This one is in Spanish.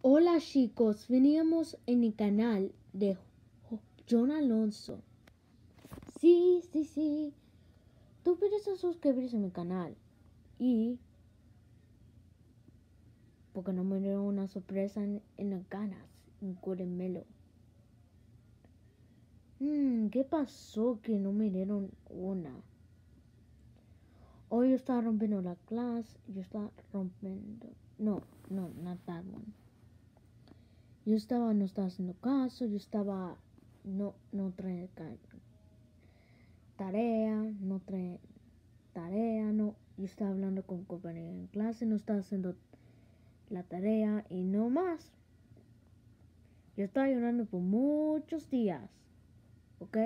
Hola chicos, veníamos en el canal de John Alonso. Sí, sí, sí. Tú puedes suscribirse a mi canal. Y... Porque no me dieron una sorpresa en, las ganas. Melo. Hmm, ¿qué pasó que no me dieron una? Hoy yo estaba rompiendo la clase. Yo estaba rompiendo... No, no, not that one. Yo estaba, no estaba haciendo caso, yo estaba, no, no trae tarea, no trae tarea, no, yo estaba hablando con compañeros en clase, no estaba haciendo la tarea y no más. Yo estaba llorando por muchos días, ¿ok?